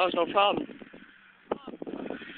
Oh, no problem.